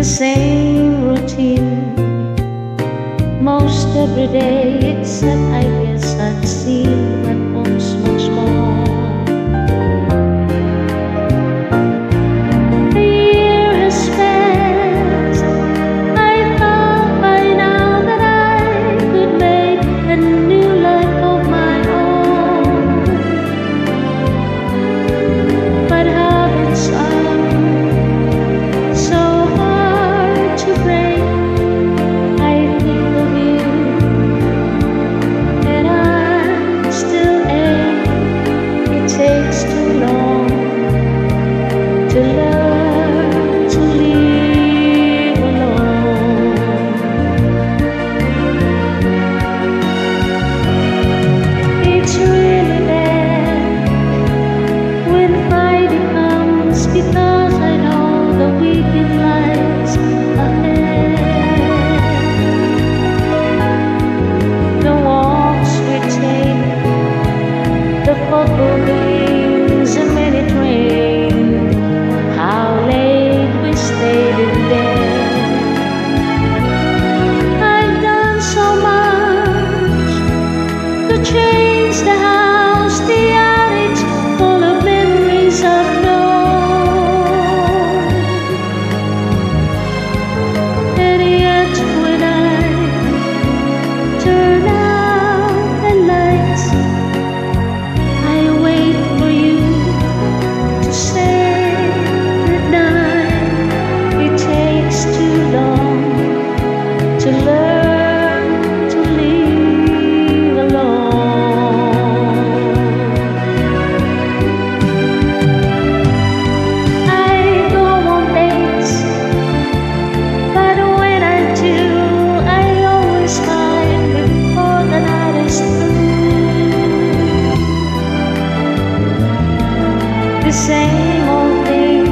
the same routine. Most every day except I change the the same old thing.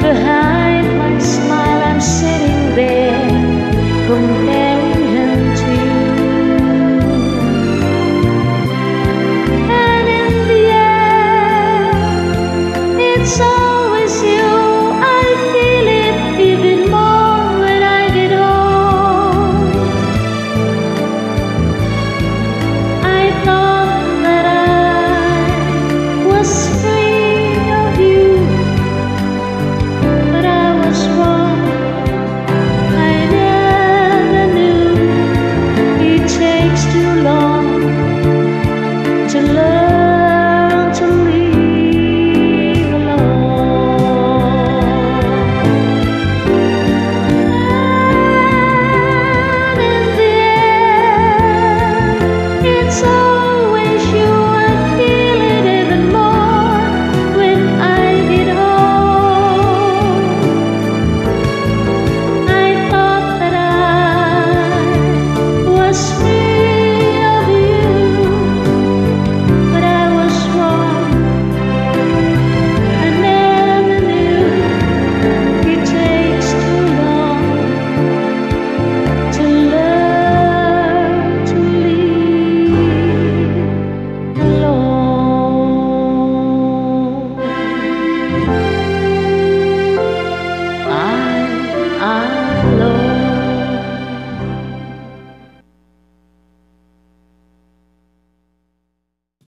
Behind my smile, I'm sitting there. And in the end, it's all.